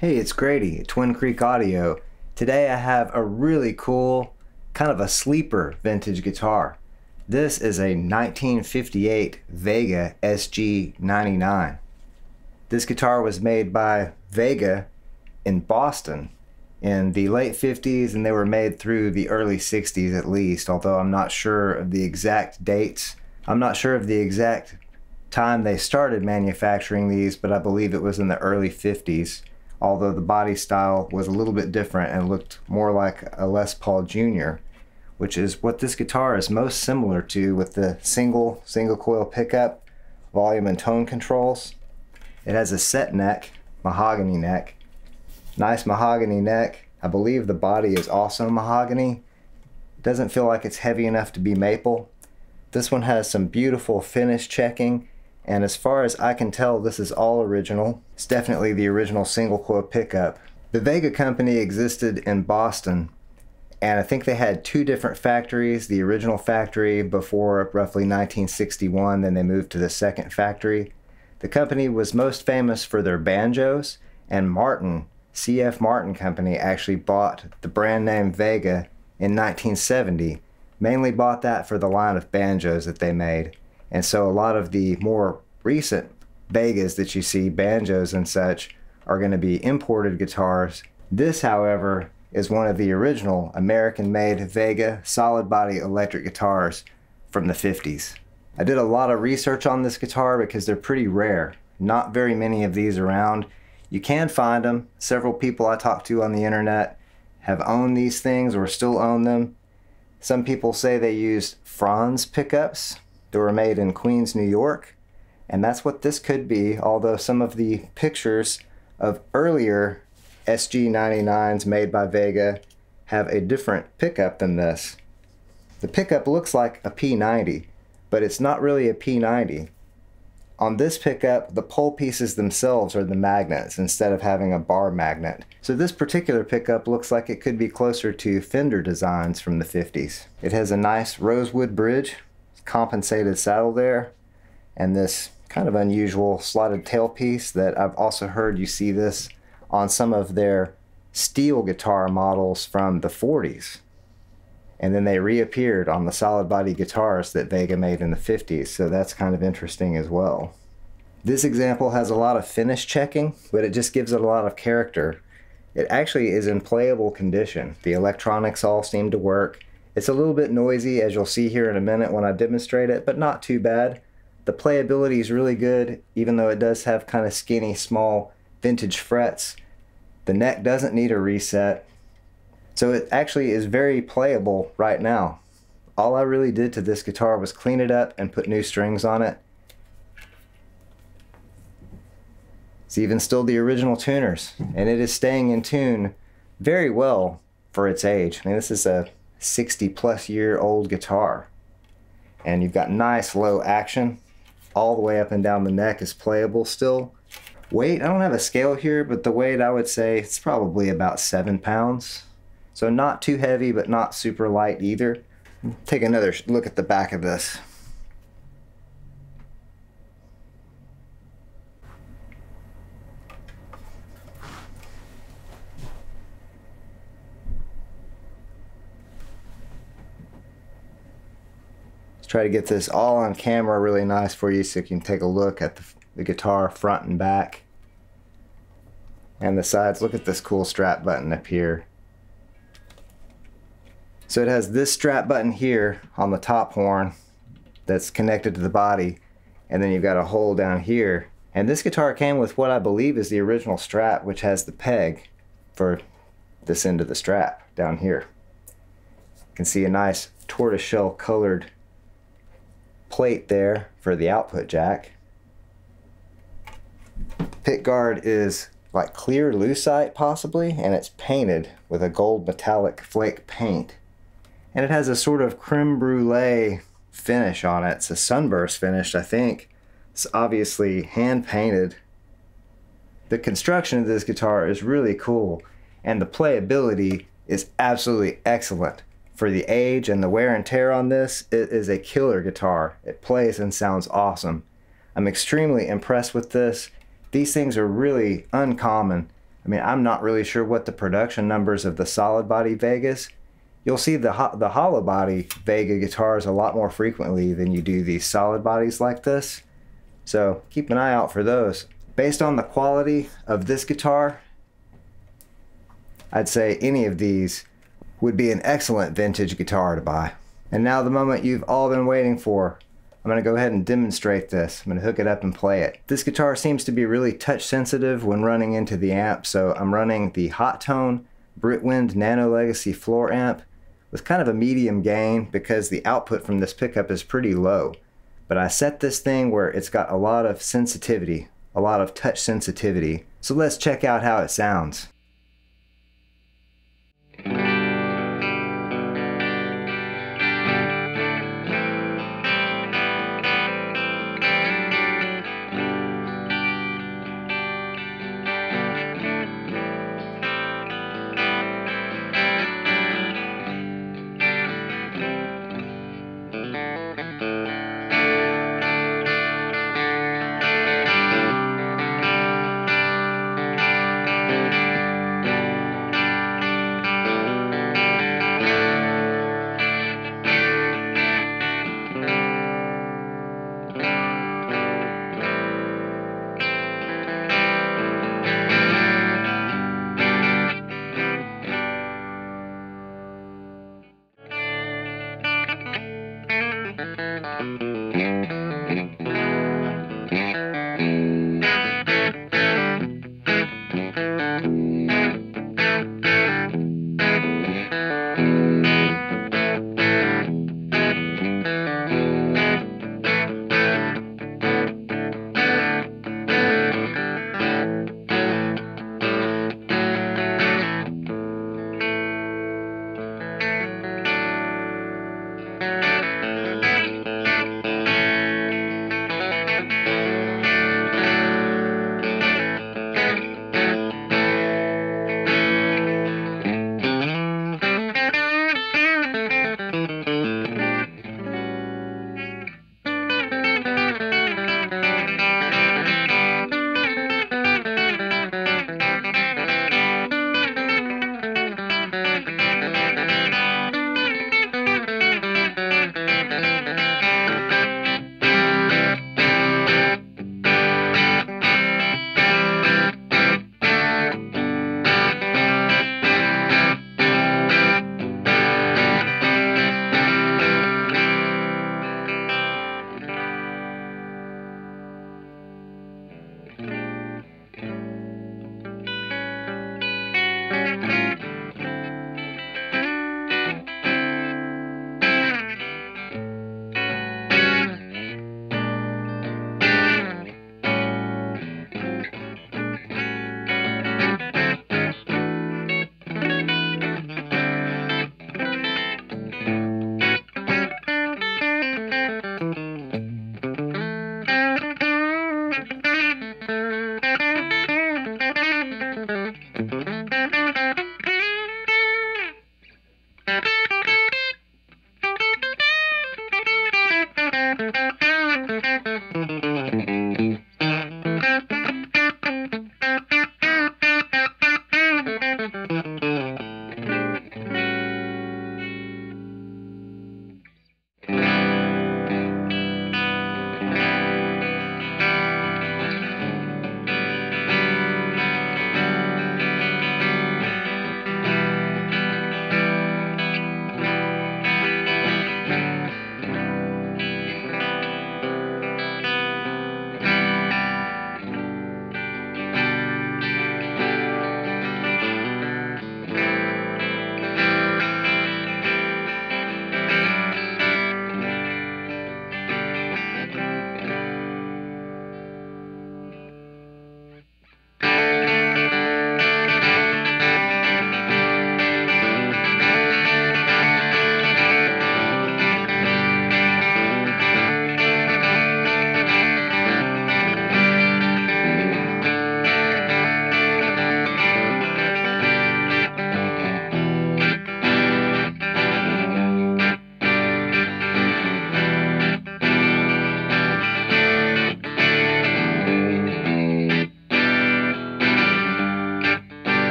Hey, it's Grady at Twin Creek Audio. Today I have a really cool, kind of a sleeper vintage guitar. This is a 1958 Vega SG99. This guitar was made by Vega in Boston in the late 50s and they were made through the early 60s at least, although I'm not sure of the exact dates. I'm not sure of the exact time they started manufacturing these, but I believe it was in the early 50s although the body style was a little bit different and looked more like a Les Paul Jr., which is what this guitar is most similar to with the single single coil pickup, volume and tone controls. It has a set neck, mahogany neck, nice mahogany neck. I believe the body is also mahogany. Doesn't feel like it's heavy enough to be maple. This one has some beautiful finish checking and as far as I can tell, this is all original. It's definitely the original single coil pickup. The Vega company existed in Boston, and I think they had two different factories. The original factory before roughly 1961, then they moved to the second factory. The company was most famous for their banjos, and Martin, CF Martin Company, actually bought the brand name Vega in 1970. Mainly bought that for the line of banjos that they made. And so a lot of the more recent Vegas that you see, banjos and such, are going to be imported guitars. This, however, is one of the original American made Vega solid body electric guitars from the 50s. I did a lot of research on this guitar because they're pretty rare. Not very many of these around. You can find them. Several people I talked to on the internet have owned these things or still own them. Some people say they used Franz pickups, they were made in Queens, New York, and that's what this could be, although some of the pictures of earlier SG99s made by Vega have a different pickup than this. The pickup looks like a P90, but it's not really a P90. On this pickup, the pole pieces themselves are the magnets instead of having a bar magnet. So this particular pickup looks like it could be closer to Fender designs from the 50s. It has a nice rosewood bridge compensated saddle there and this kind of unusual slotted tailpiece that I've also heard you see this on some of their steel guitar models from the 40s. And then they reappeared on the solid body guitars that Vega made in the 50s, so that's kind of interesting as well. This example has a lot of finish checking, but it just gives it a lot of character. It actually is in playable condition. The electronics all seem to work. It's a little bit noisy, as you'll see here in a minute when I demonstrate it, but not too bad. The playability is really good, even though it does have kind of skinny, small vintage frets. The neck doesn't need a reset. So it actually is very playable right now. All I really did to this guitar was clean it up and put new strings on it. It's even still the original tuners, and it is staying in tune very well for its age. I mean, this is a 60 plus year old guitar. And you've got nice low action. All the way up and down the neck is playable still. Weight, I don't have a scale here, but the weight I would say it's probably about seven pounds. So not too heavy, but not super light either. Take another look at the back of this. Try to get this all on camera really nice for you so you can take a look at the, the guitar front and back and the sides. Look at this cool strap button up here. So it has this strap button here on the top horn that's connected to the body and then you've got a hole down here. And this guitar came with what I believe is the original strap which has the peg for this end of the strap down here. You can see a nice tortoiseshell colored plate there for the output jack. Pick guard is like clear lucite possibly, and it's painted with a gold metallic flake paint. And it has a sort of creme brulee finish on it. It's a sunburst finish, I think. It's obviously hand painted. The construction of this guitar is really cool, and the playability is absolutely excellent for the age and the wear and tear on this, it is a killer guitar. It plays and sounds awesome. I'm extremely impressed with this. These things are really uncommon. I mean, I'm not really sure what the production numbers of the solid body Vegas. You'll see the ho- the hollow body Vega guitars a lot more frequently than you do these solid bodies like this. So keep an eye out for those. Based on the quality of this guitar, I'd say any of these would be an excellent vintage guitar to buy. And now the moment you've all been waiting for. I'm going to go ahead and demonstrate this. I'm to hook it up and play it. This guitar seems to be really touch sensitive when running into the amp, so I'm running the Hotone Britwind Nano Legacy floor amp with kind of a medium gain because the output from this pickup is pretty low. But I set this thing where it's got a lot of sensitivity, a lot of touch sensitivity. So let's check out how it sounds. Música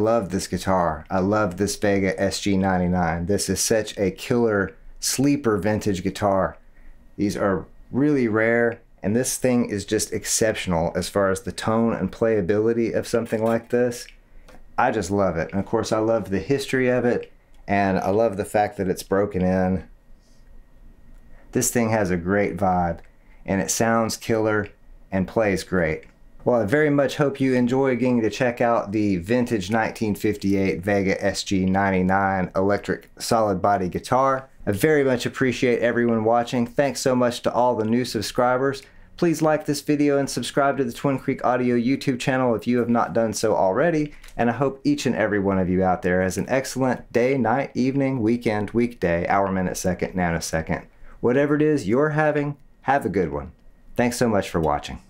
love this guitar. I love this Vega SG99. This is such a killer sleeper vintage guitar. These are really rare and this thing is just exceptional as far as the tone and playability of something like this. I just love it. And of course, I love the history of it and I love the fact that it's broken in. This thing has a great vibe and it sounds killer and plays great. Well, I very much hope you enjoy getting to check out the vintage 1958 Vega SG99 electric solid body guitar. I very much appreciate everyone watching. Thanks so much to all the new subscribers. Please like this video and subscribe to the Twin Creek Audio YouTube channel if you have not done so already. And I hope each and every one of you out there has an excellent day, night, evening, weekend, weekday, hour, minute, second, nanosecond. Whatever it is you're having, have a good one. Thanks so much for watching.